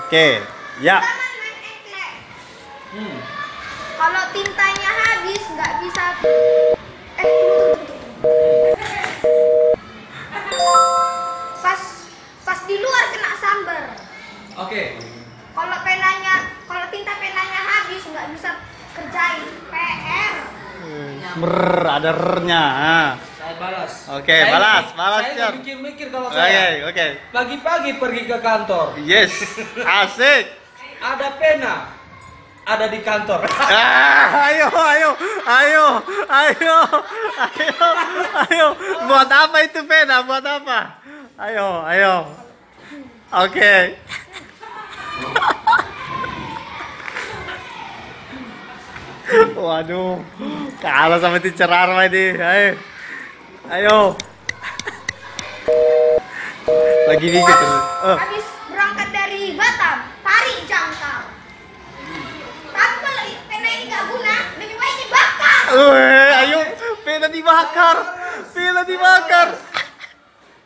Oke, ya. Eklek. Kalau tintanya habis nggak bisa. Eh, pas pas di luar kena sambar. Oke. Kalau penanya, kalau tinta penanya habis nggak bisa kerjain PR. Mer, ada R-nya. Balas. Oke, Saya balas, balas, Saya mikir-mikir kalau Oke, saya. oke. Pagi-pagi pergi ke kantor. Yes, asik. Ada pena. Ada di kantor. Ah, ayo, ayo, ayo, ayo, ayo, ayo. Buat apa itu pena? Buat apa? Ayo, ayo. Oke. Waduh, kalah sama teacher Arma ini. Ayo, ayo. Lagi dikit. Oh. Habis berangkat dari Batam, tarik jangkau. Tapi kalau pena ini nggak guna, lebih baik dibakar. Weh, ayo, pena dibakar, pena dibakar.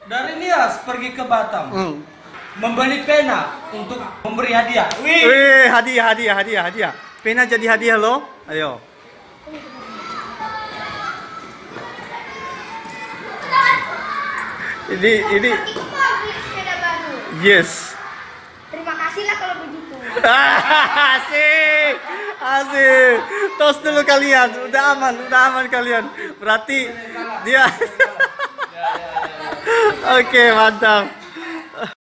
Dari Nias pergi ke Batam. Hmm. Membeli pena untuk memberi hadiah. Wih. Wih, hadiah, hadiah, hadiah, hadiah. Pena jadi hadiah loh. Ayo. Ini, ini, yes. Terima kasih lah kalau begitu. asik, asik. Tos dulu kalian, udah aman, udah aman kalian. Berarti dia. Oke, mantap.